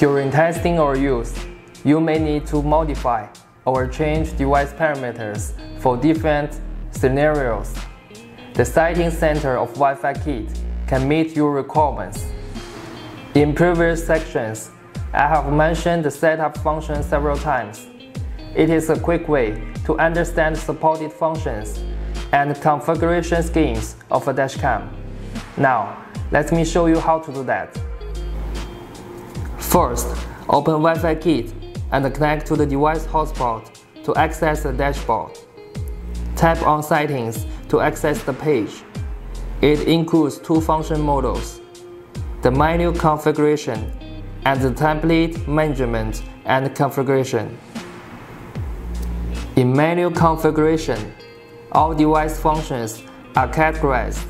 During testing or use, you may need to modify or change device parameters for different scenarios. The Settings Center of WiFiKit can meet your requirements. In previous sections, I have mentioned the setup function several times. It is a quick way to understand supported functions and configuration schemes of a dashcam. Now, let me show you how to do that. First, open WiFiKit and connect to the device hotspot to access the dashboard. Tap on Settings to access the page. It includes two function models, the menu configuration and the template management and configuration. In menu configuration, all device functions are categorized.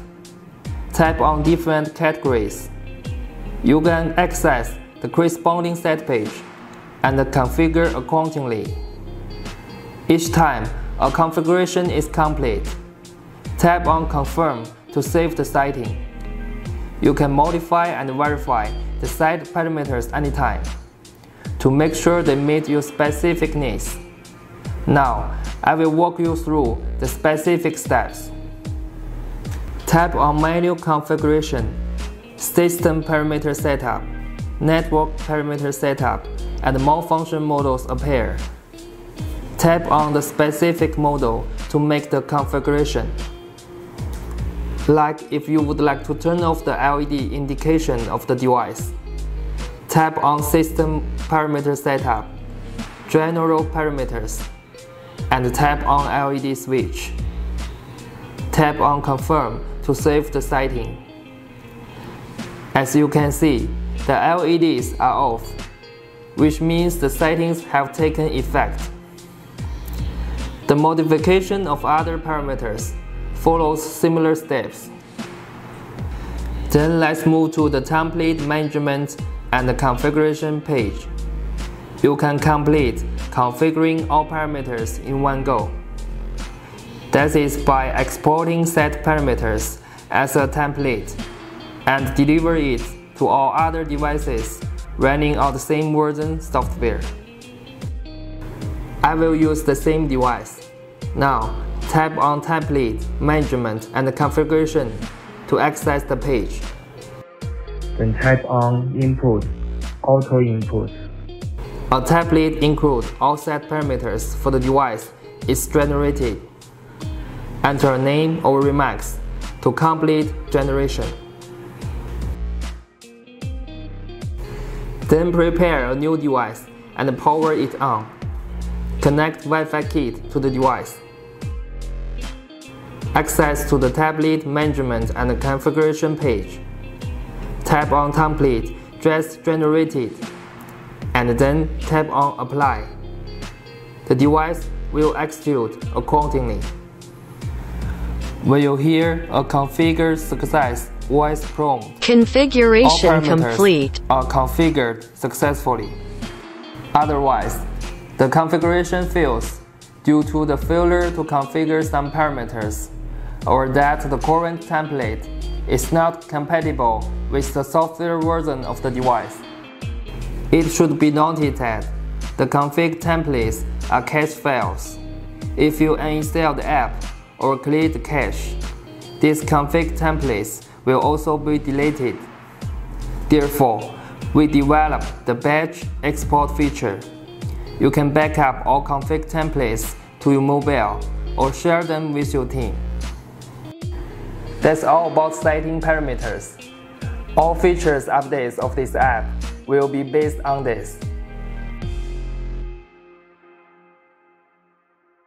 Tap on different categories. You can access the corresponding set page and configure accordingly. Each time a configuration is complete, tap on Confirm to save the setting. You can modify and verify the site parameters anytime to make sure they meet your specific needs. Now, I will walk you through the specific steps. Tap on Menu Configuration, System Parameter Setup, Network Parameter Setup, and more function models appear. Tap on the specific model to make the configuration. Like if you would like to turn off the LED indication of the device. Tap on System Parameter Setup, General Parameters, and tap on LED switch. Tap on Confirm to save the setting. As you can see, the LEDs are off, which means the settings have taken effect. The modification of other parameters follows similar steps. Then let's move to the template management and the configuration page. You can complete configuring all parameters in one go. That is by exporting set parameters as a template and deliver it to all other devices running on the same version software. I will use the same device. Now, tap on Template, Management and Configuration to access the page. Then tap on Input, Auto Input. A template includes all set parameters for the device is generated. Enter a name or remarks to complete generation. Then prepare a new device and power it on. Connect WiFiKit to the device. Access to the template management and configuration page. Tap on template just generated and then tap on apply. The device will execute accordingly. When you hear a configure success voice prompt, Configuration complete. are configured successfully. Otherwise, the configuration fails due to the failure to configure some parameters or that the current template is not compatible with the software version of the device. It should be noted that the config templates are cache files. If you uninstall the app or clear the cache, these config templates will also be deleted. Therefore, we developed the batch export feature. You can backup all config templates to your mobile or share them with your team. That's all about setting parameters. All features updates of this app will be based on this.